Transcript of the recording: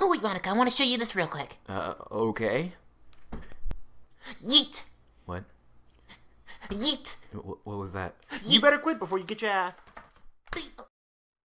Oh, wait, Monika, I want to show you this real quick. Uh, okay. Yeet! What? Yeet! What was that? You better quit before you get your ass.